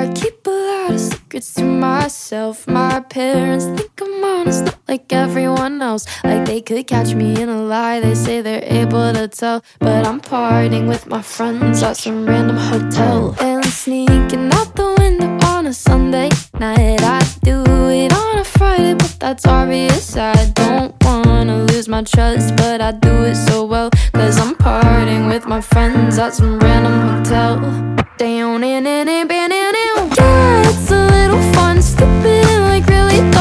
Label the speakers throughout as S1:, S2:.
S1: I keep a lot of secrets to myself. My parents think I'm honest, not like everyone else. Like they could catch me in a lie, they say they're able to tell. But I'm partying with my friends at some random hotel. And sneaking out the window on a Sunday night. I do it on a Friday, but that's obvious. I don't wanna lose my trust, but I do it so well. Cause I'm partying with my friends at some random hotel. Down in it, in, yeah, it's a little fun, stupid like really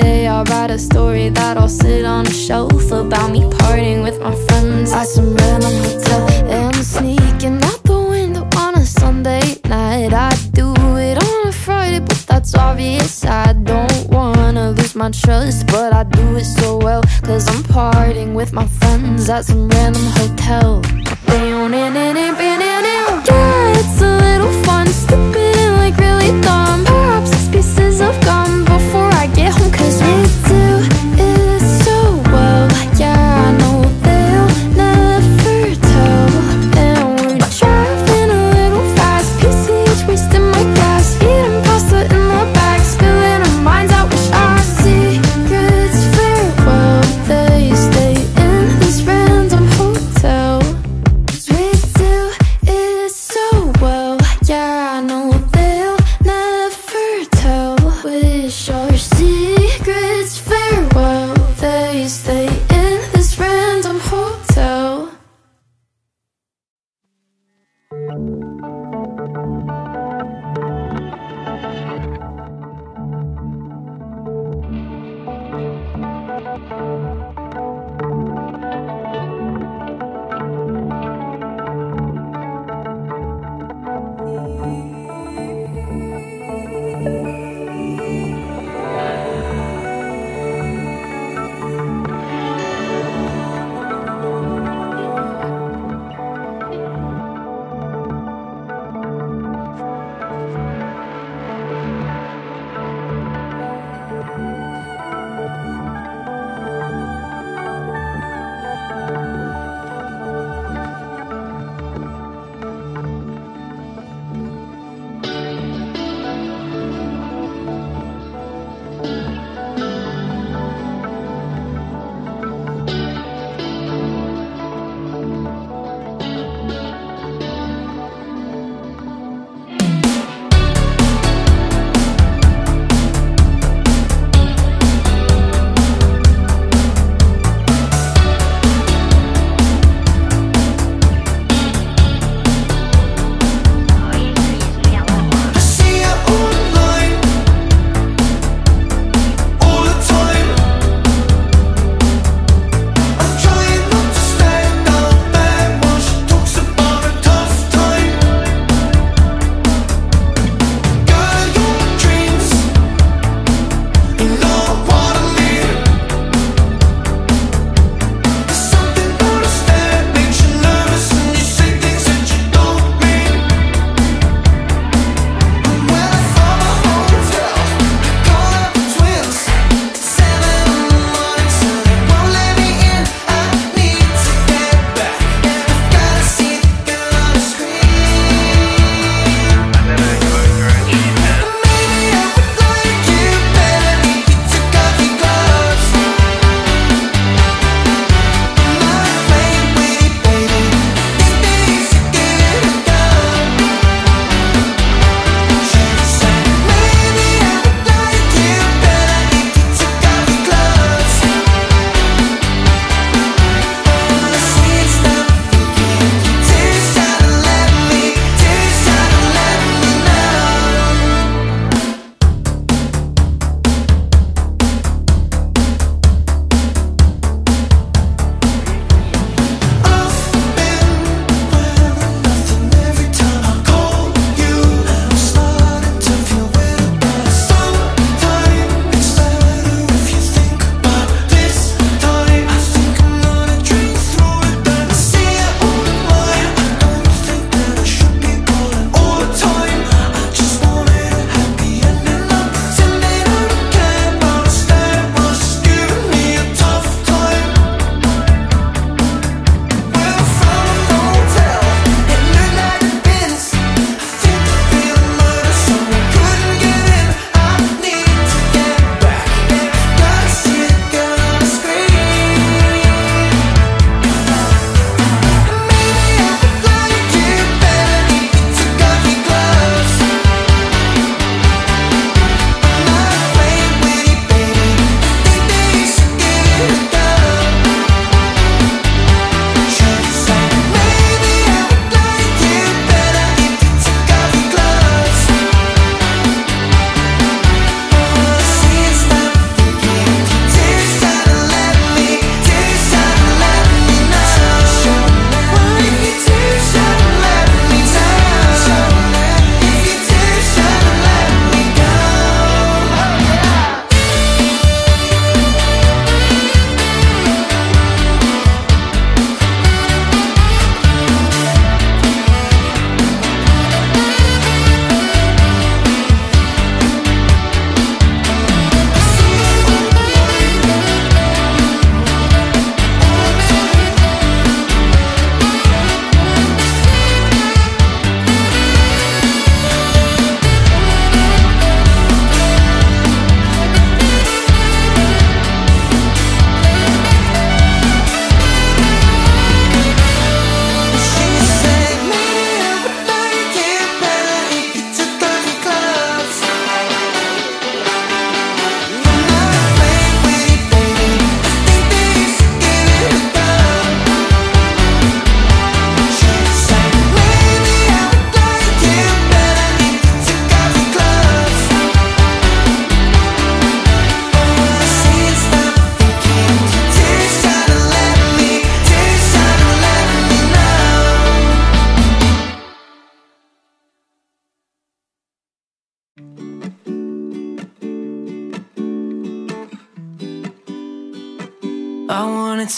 S1: day I'll write a story that I'll sit on a shelf about me partying with my friends at some random hotel. And I'm sneaking out the window on a Sunday night. I do it on a Friday, but that's obvious. I don't wanna lose my trust, but I do it so well. Cause I'm partying with my friends at some random hotel. In in, in, in, in. Yeah, it's a little fun, stupid and like really dumb.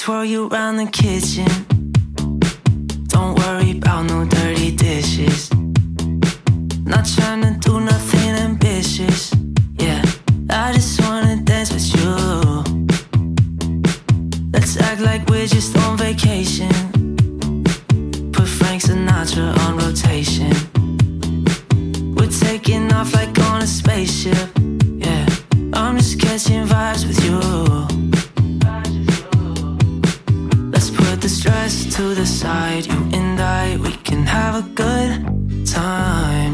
S2: swirl you around the kitchen. Don't worry about no dirty dishes. Not trying to do nothing ambitious. Yeah, I just wanna dance with you. Let's act like we're just on vacation. Put Frank Sinatra on rotation. We're taking off like on a spaceship. Yeah, I'm just catching vibes with you. to the side. You and I, we can have a good time.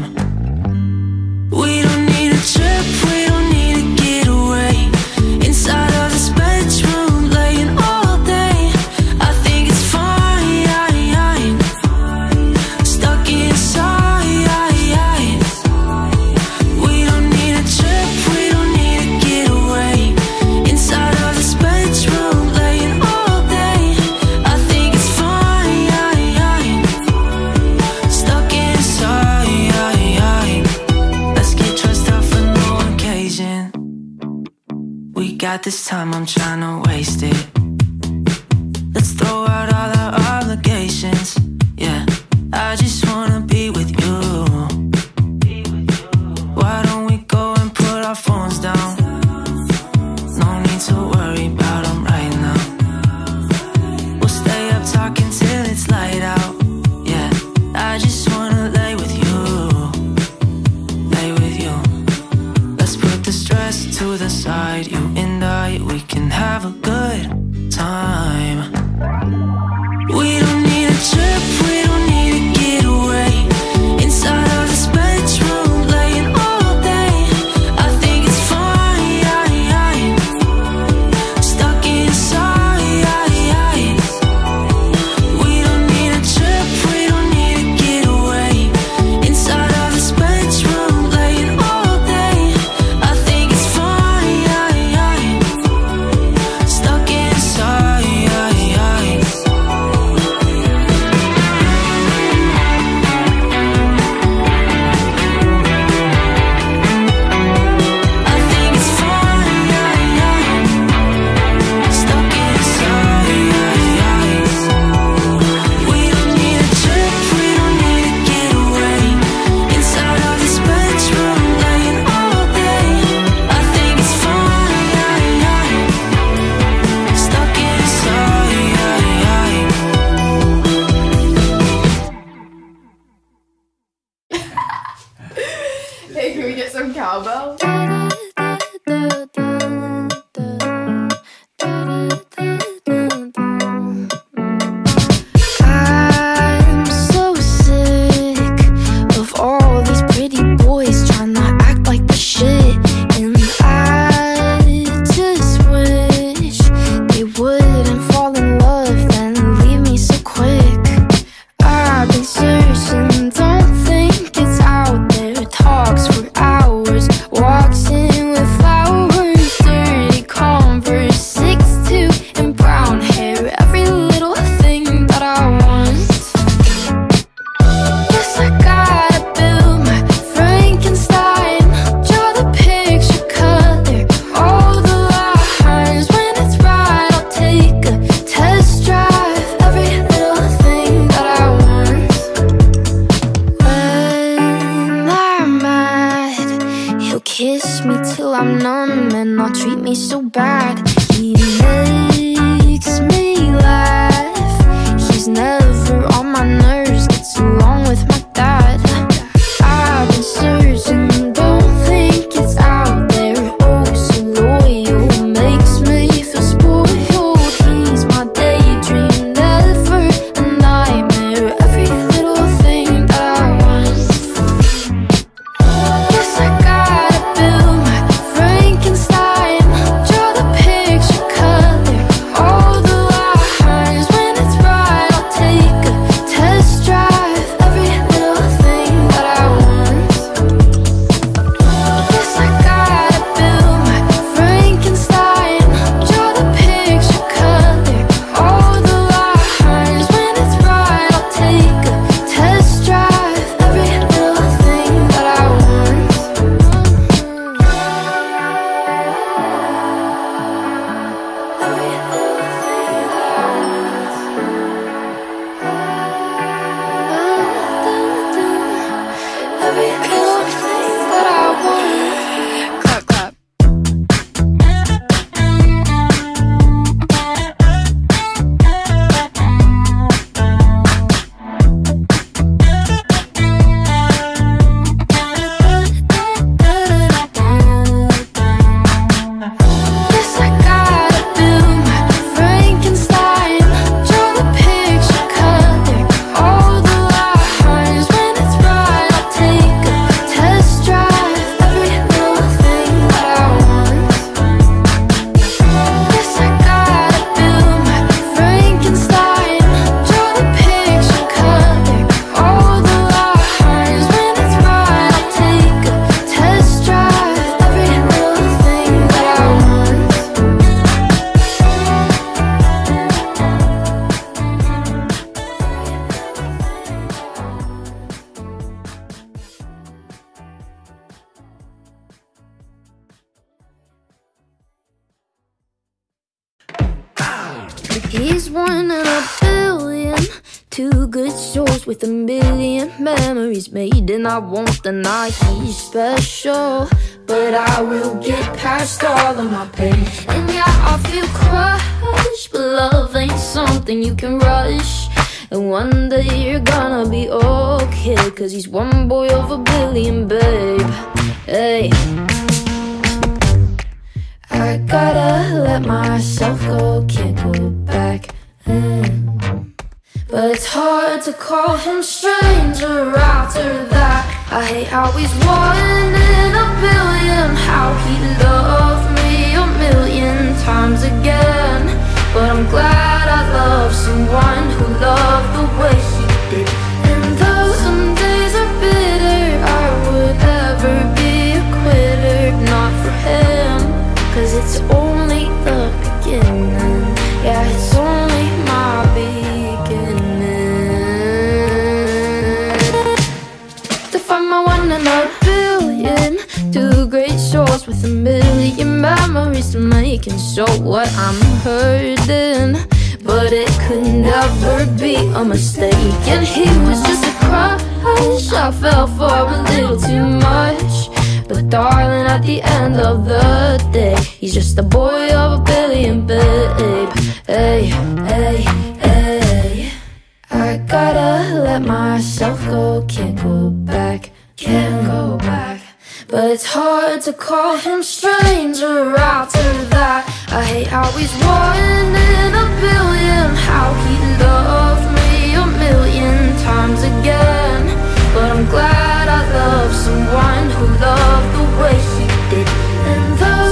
S2: At this time I'm trying to waste it.
S1: searching with a million memories made, and I won't deny he's special. But I will get past all of my pain. And yeah, I feel crushed, but love ain't something you can rush. And one day you're gonna be okay, cause he's one boy of a billion, babe. Hey. I gotta let myself go, can't go back. Mm. But it's hard to call him stranger after that. I hate how he's one in a billion, how he loved me a million times again. But I'm glad memories to make. And so what I'm hurting. But it could never be a mistake. And he was just a crush. I fell for a little too much. But darling, at the end of the day, he's just a boy of a billion, babe. Hey, hey, hey. I gotta let myself go, can't go back, can't. But it's hard to call him stranger after that. I hate how he's one in a billion, how he loved me a million times again. But I'm glad I love someone who loved the way he did. And though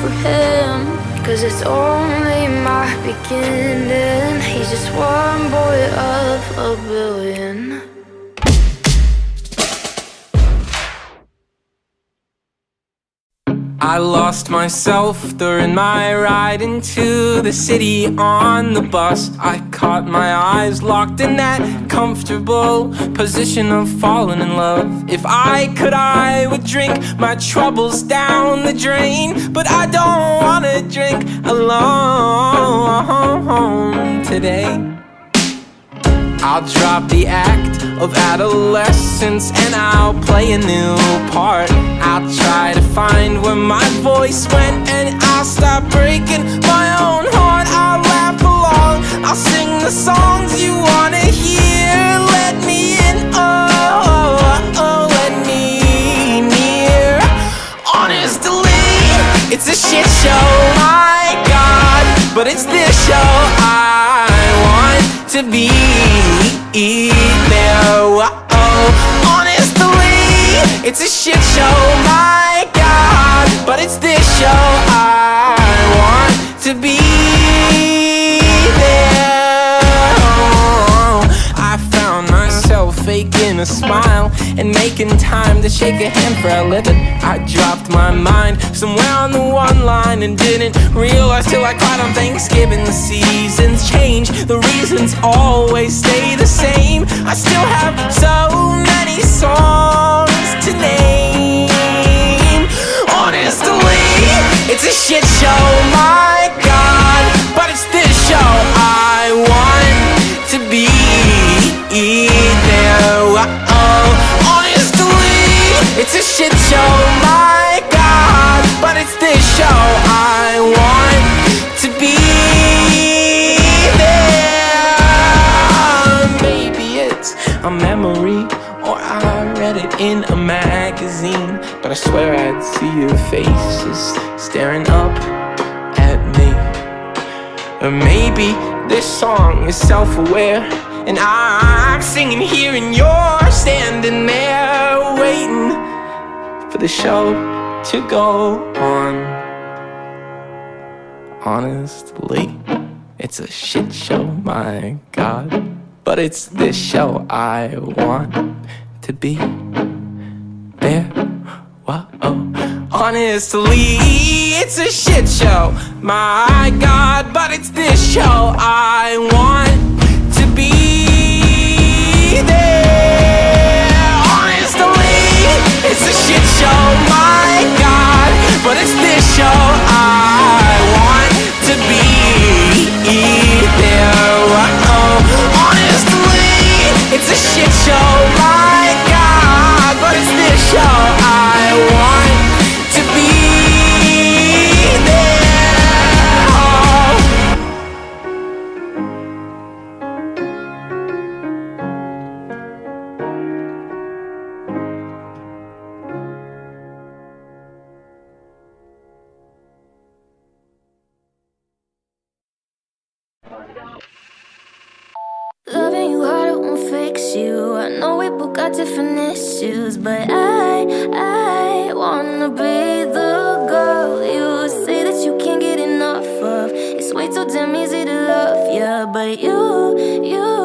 S1: for him. Cause it's only my beginning. He's just one boy of a billion.
S3: I lost myself during my ride into the city on the bus. I caught my eyes locked in that comfortable position of falling in love. If I could, I would drink my troubles down the drain. But I don't wanna drink alone today. I'll drop the act of adolescence and I'll play a new part. I'll try to find where my voice went and I'll stop breaking my own heart. I'll laugh along, I'll sing the songs you wanna hear. Let me in, oh, oh, oh let me near. Honestly, it's a shit show, my god. But it's this show I to be there. Oh, honestly, it's a shit show, my god. But it's this show I want to be there. I found myself faking a smile and making time to shake a hand for a living. I dropped my mind somewhere on the one line and didn't realize till I cried on Thanksgiving. The seasons change, the reasons always stay the same. I still have so many songs to name. Honestly, it's a shit show, my god, but it's this show I want to be there. Oh, honestly, it's a shit show. Swear I'd see your faces Staring up at me. Or maybe this song is self-aware And I'm singing here and you're standing there Waiting for the show to go on. Honestly, it's a shit show, my God. But it's this show I want to be there Whoa. Oh. Honestly, it's a shit show, my God But it's this show I want to be there. Honestly, it's a shit show, my God But it's this show I want to be there. Honestly, it's a shit show, my God But it's this show I want to be there.
S1: Loving you hard, it won't fix you. I know we both got different issues, but I, I wanna be the girl you say that you can't get enough of. It's way too damn easy to love ya, but you, you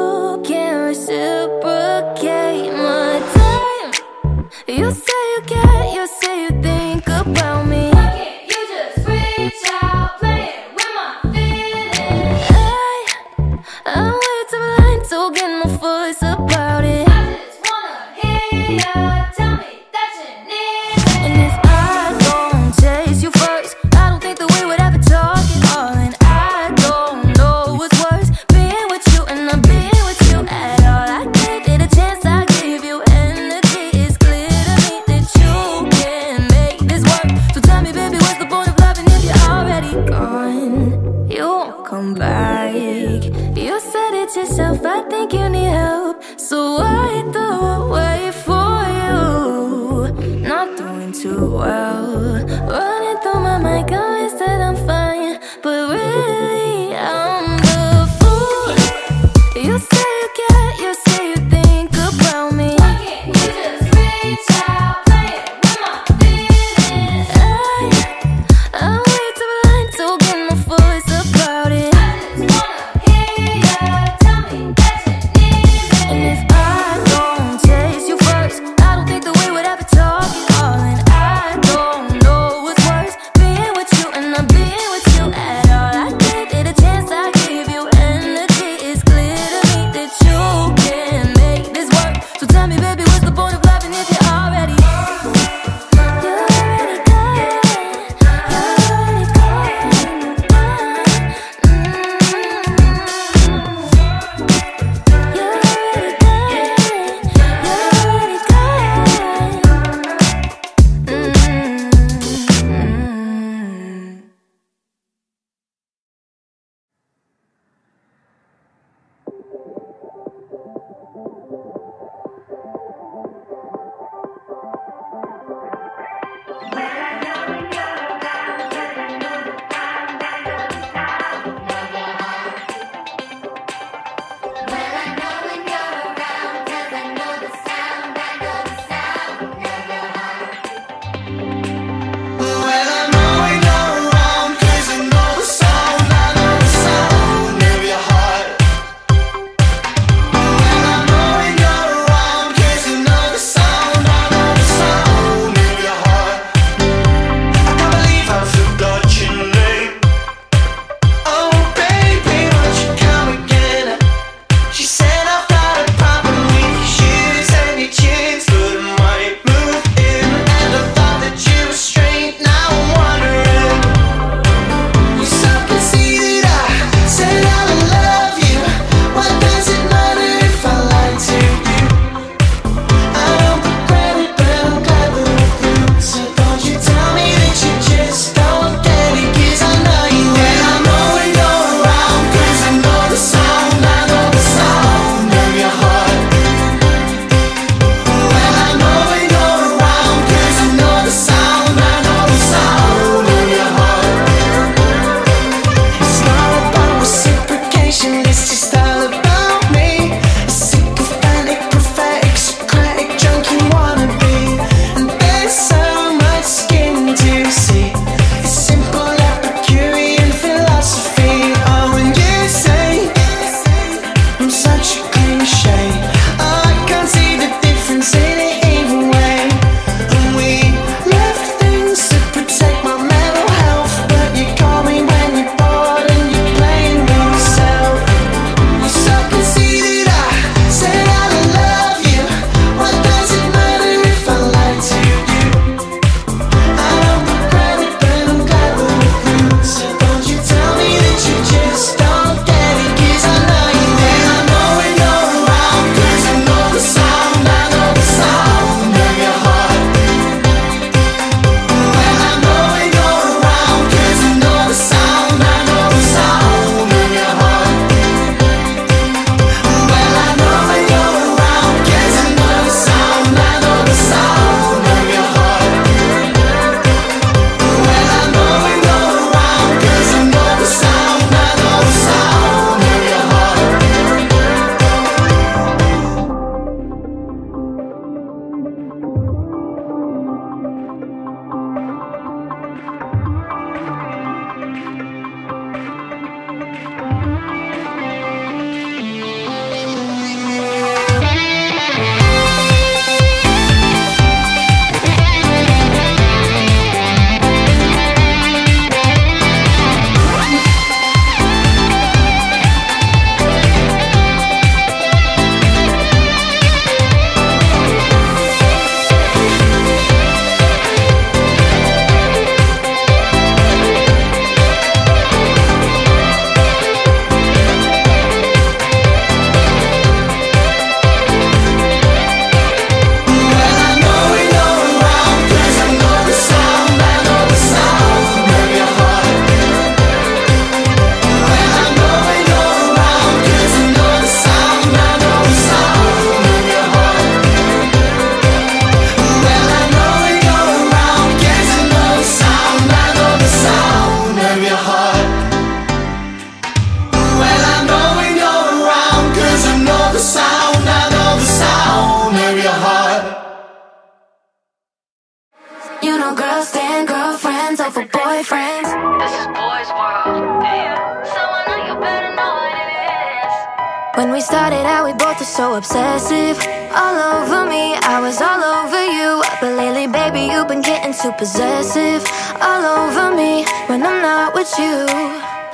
S1: started out, we both were so obsessive. All over me, I was all over you. But lately, baby, you've been getting too possessive. All over me, when I'm not with you.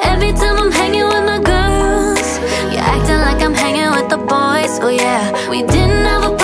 S1: Every time I'm hanging with my girls You're acting like I'm hanging with the boys, oh yeah We didn't have a